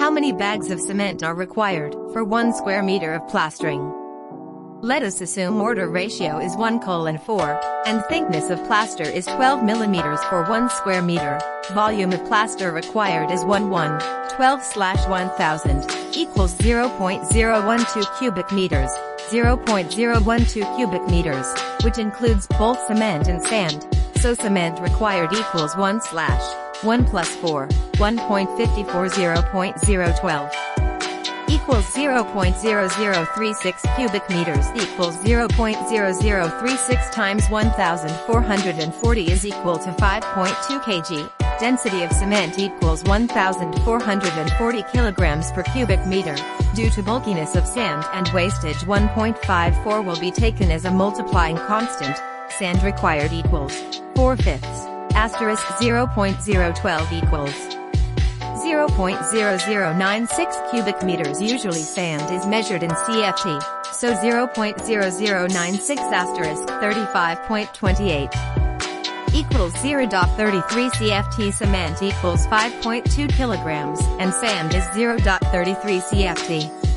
How many bags of cement are required for 1 square meter of plastering? Let us assume mortar ratio is 1 colon 4, and thickness of plaster is 12 millimeters for 1 square meter. Volume of plaster required is 1 1, 12 slash 1000, equals 0.012 cubic meters, 0.012 cubic meters, which includes both cement and sand. So cement required equals 1 slash 1 plus 4, 1.54 0.012 equals 0.0036 cubic meters equals 0.0036 times 1440 is equal to 5.2 kg. Density of cement equals 1440 kilograms per cubic meter. Due to bulkiness of sand and wastage 1.54 will be taken as a multiplying constant. Sand required equals 4 fifths. Asterisk 0.012 equals 0.0096 cubic meters usually sand is measured in CFT, so 0.0096 asterisk 35.28 equals 0.33 CFT cement equals 5.2 kilograms and sand is 0.33 CFT.